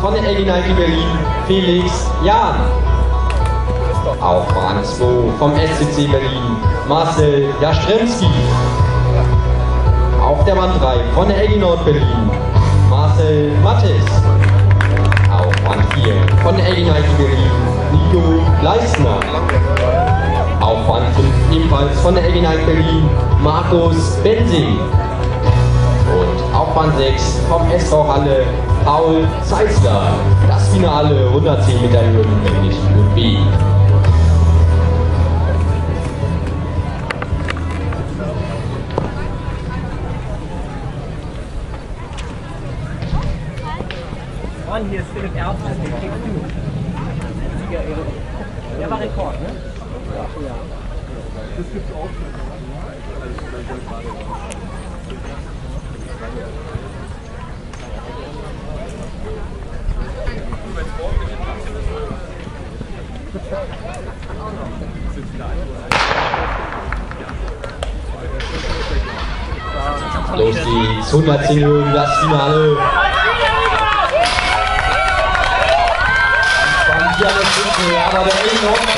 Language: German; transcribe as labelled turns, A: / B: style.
A: von der LG Nike Berlin Felix Jahn. Auf Bahn 2 vom SCC Berlin Marcel Jastremski. Auf der Bahn 3 von der LG Nord Berlin Marcel Mattes. Auf Bahn 4 von der LG Nike Berlin Nico Leistner. Auf Bahn 5 ebenfalls von der LG Nike Berlin Markus Bensing. Und auf Bahn 6 vom SV Halle Paul Zeisler. Das Finale 110 Meter Hürden männlich Group B.
B: Mann, hier ist Philipp Ernst, den kriegst du. Der war Rekord, ne? Ja. Das gibt's auch
A: Los geht's, 110 Hürden, das Finale. Spannend an der Spitze, aber der Elinor